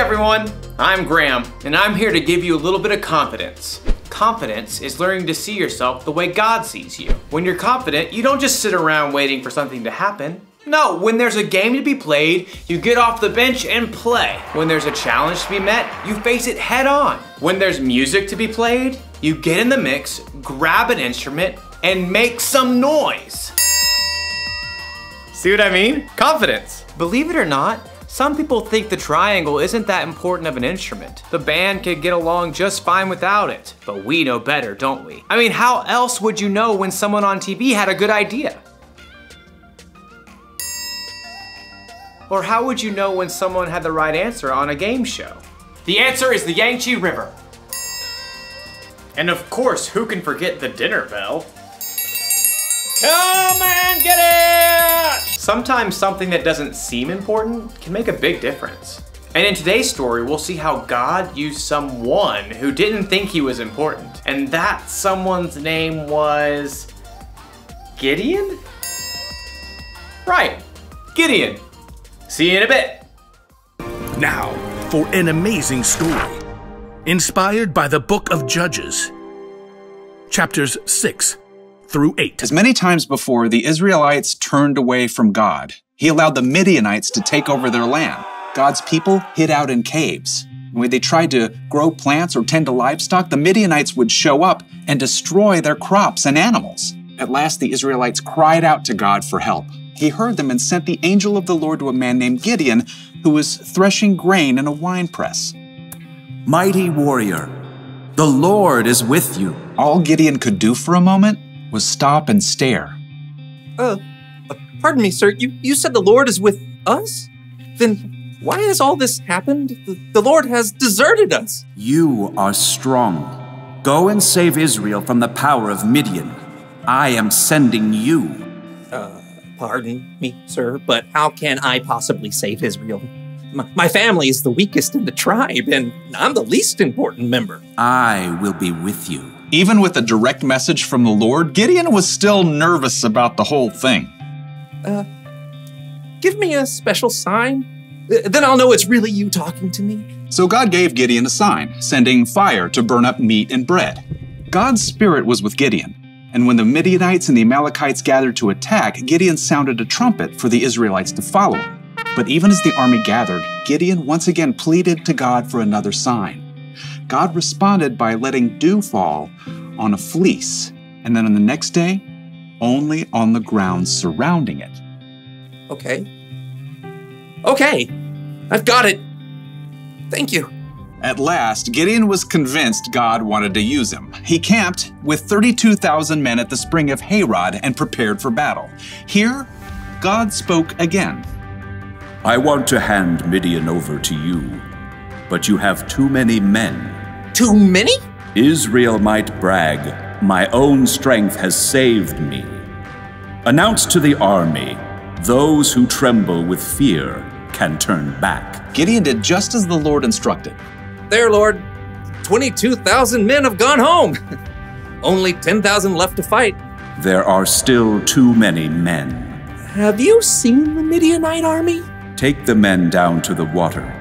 everyone, I'm Graham, and I'm here to give you a little bit of confidence. Confidence is learning to see yourself the way God sees you. When you're confident, you don't just sit around waiting for something to happen. No, when there's a game to be played, you get off the bench and play. When there's a challenge to be met, you face it head on. When there's music to be played, you get in the mix, grab an instrument, and make some noise. See what I mean? Confidence. Believe it or not, some people think the triangle isn't that important of an instrument. The band could get along just fine without it. But we know better, don't we? I mean, how else would you know when someone on TV had a good idea? Or how would you know when someone had the right answer on a game show? The answer is the Yangtze River. And of course, who can forget the dinner bell? Come and get it! Sometimes something that doesn't seem important can make a big difference. And in today's story, we'll see how God used someone who didn't think he was important. And that someone's name was... Gideon? Right, Gideon. See you in a bit. Now, for an amazing story. Inspired by the book of Judges, chapters 6 through 8. As many times before, the Israelites turned away from God. He allowed the Midianites to take over their land. God's people hid out in caves. When they tried to grow plants or tend to livestock, the Midianites would show up and destroy their crops and animals. At last, the Israelites cried out to God for help. He heard them and sent the angel of the Lord to a man named Gideon, who was threshing grain in a winepress. Mighty warrior, the Lord is with you. All Gideon could do for a moment was stop and stare. Uh, uh, pardon me, sir. You, you said the Lord is with us? Then why has all this happened? The, the Lord has deserted us. You are strong. Go and save Israel from the power of Midian. I am sending you. Uh, pardon me, sir, but how can I possibly save Israel? My, my family is the weakest in the tribe, and I'm the least important member. I will be with you. Even with a direct message from the Lord, Gideon was still nervous about the whole thing. Uh, give me a special sign. Then I'll know it's really you talking to me. So God gave Gideon a sign, sending fire to burn up meat and bread. God's spirit was with Gideon, and when the Midianites and the Amalekites gathered to attack, Gideon sounded a trumpet for the Israelites to follow. But even as the army gathered, Gideon once again pleaded to God for another sign. God responded by letting dew fall on a fleece, and then on the next day, only on the ground surrounding it. Okay. Okay. I've got it. Thank you. At last, Gideon was convinced God wanted to use him. He camped with 32,000 men at the spring of Harod and prepared for battle. Here, God spoke again. I want to hand Midian over to you, but you have too many men too many? Israel might brag, My own strength has saved me. Announce to the army, Those who tremble with fear can turn back. Gideon did just as the Lord instructed. There, Lord. 22,000 men have gone home. Only 10,000 left to fight. There are still too many men. Have you seen the Midianite army? Take the men down to the water.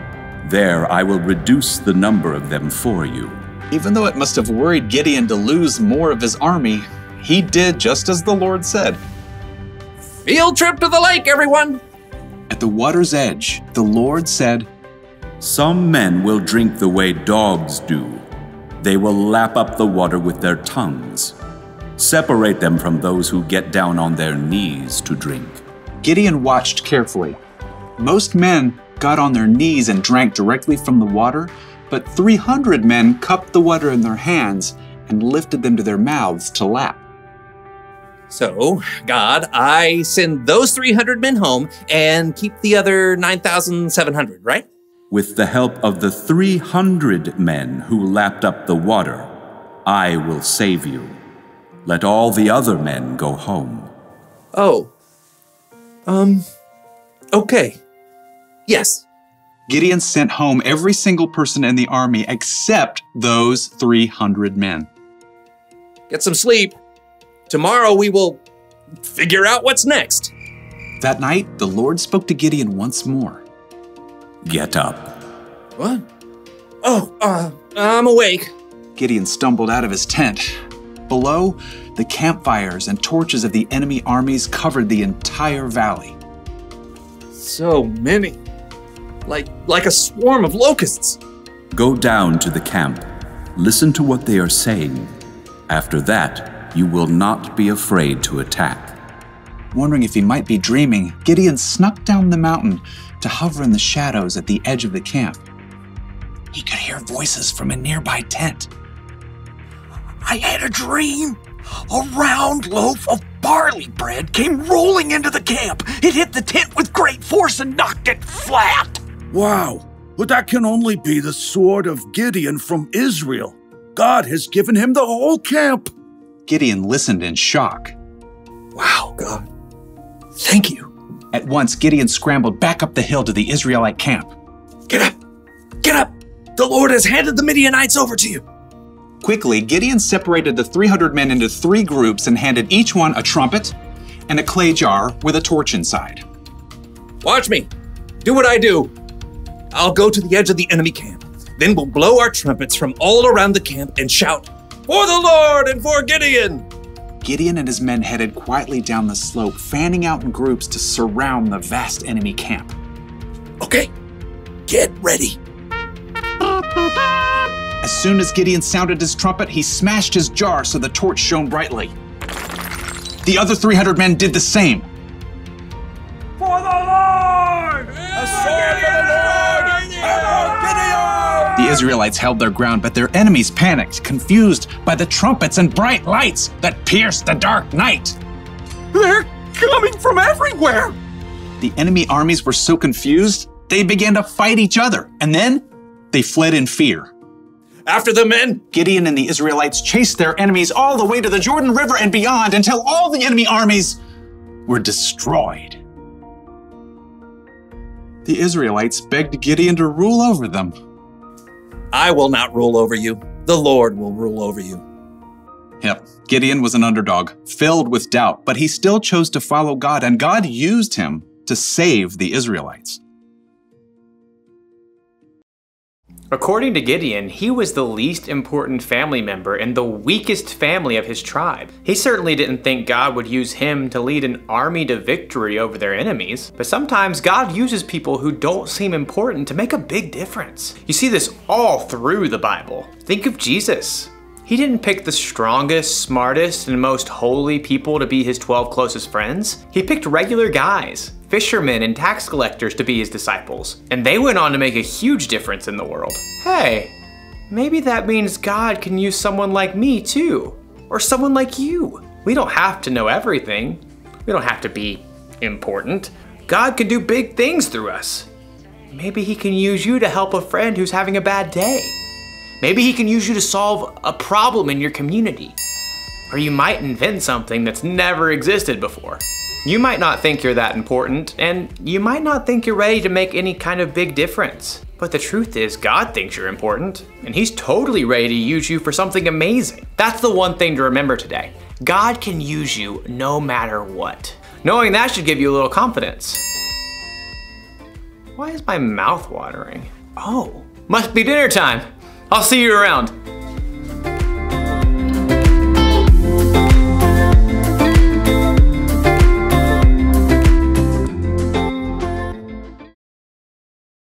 There I will reduce the number of them for you. Even though it must have worried Gideon to lose more of his army, he did just as the Lord said. Field trip to the lake, everyone! At the water's edge, the Lord said, Some men will drink the way dogs do. They will lap up the water with their tongues. Separate them from those who get down on their knees to drink. Gideon watched carefully. Most men got on their knees and drank directly from the water, but 300 men cupped the water in their hands and lifted them to their mouths to lap. So, God, I send those 300 men home and keep the other 9,700, right? With the help of the 300 men who lapped up the water, I will save you. Let all the other men go home. Oh. Um, okay. Yes. Gideon sent home every single person in the army except those 300 men. Get some sleep. Tomorrow we will figure out what's next. That night, the Lord spoke to Gideon once more. Get up. What? Oh, uh, I'm awake. Gideon stumbled out of his tent. Below, the campfires and torches of the enemy armies covered the entire valley. So many. Like like a swarm of locusts. Go down to the camp. Listen to what they are saying. After that, you will not be afraid to attack. Wondering if he might be dreaming, Gideon snuck down the mountain to hover in the shadows at the edge of the camp. He could hear voices from a nearby tent. I had a dream. A round loaf of barley bread came rolling into the camp. It hit the tent with great force and knocked it flat. Wow, but that can only be the sword of Gideon from Israel. God has given him the whole camp. Gideon listened in shock. Wow, God. Thank you. At once, Gideon scrambled back up the hill to the Israelite camp. Get up! Get up! The Lord has handed the Midianites over to you. Quickly, Gideon separated the 300 men into three groups and handed each one a trumpet and a clay jar with a torch inside. Watch me. Do what I do. I'll go to the edge of the enemy camp. Then we'll blow our trumpets from all around the camp and shout, For the Lord and for Gideon! Gideon and his men headed quietly down the slope, fanning out in groups to surround the vast enemy camp. Okay, get ready. As soon as Gideon sounded his trumpet, he smashed his jar so the torch shone brightly. The other 300 men did the same. Israelites held their ground, but their enemies panicked, confused by the trumpets and bright lights that pierced the dark night. They're coming from everywhere. The enemy armies were so confused, they began to fight each other, and then they fled in fear. After the men! Gideon and the Israelites chased their enemies all the way to the Jordan River and beyond until all the enemy armies were destroyed. The Israelites begged Gideon to rule over them. I will not rule over you. The Lord will rule over you. Yep, Gideon was an underdog, filled with doubt, but he still chose to follow God, and God used him to save the Israelites. According to Gideon, he was the least important family member and the weakest family of his tribe. He certainly didn't think God would use him to lead an army to victory over their enemies, but sometimes God uses people who don't seem important to make a big difference. You see this all through the Bible. Think of Jesus. He didn't pick the strongest, smartest, and most holy people to be his 12 closest friends. He picked regular guys, fishermen and tax collectors to be his disciples, and they went on to make a huge difference in the world. Hey, maybe that means God can use someone like me too, or someone like you. We don't have to know everything. We don't have to be important. God can do big things through us. Maybe he can use you to help a friend who's having a bad day. Maybe he can use you to solve a problem in your community. Or you might invent something that's never existed before. You might not think you're that important, and you might not think you're ready to make any kind of big difference. But the truth is, God thinks you're important, and He's totally ready to use you for something amazing. That's the one thing to remember today. God can use you no matter what. Knowing that should give you a little confidence. Why is my mouth watering? Oh, must be dinner time. I'll see you around.